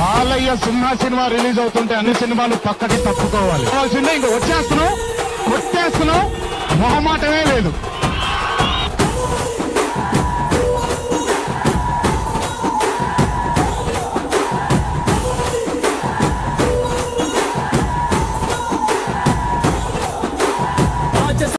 బాలయ్య సున్నా cinema release అవుతుంటే అన్ని సినిమాలు పక్కకి తప్పుకోవాలి. కావాల్సిందే ఇంక వచ్చేస్తున్నావు కొట్టేస్తున్నాం మొహమాటమే లేదు.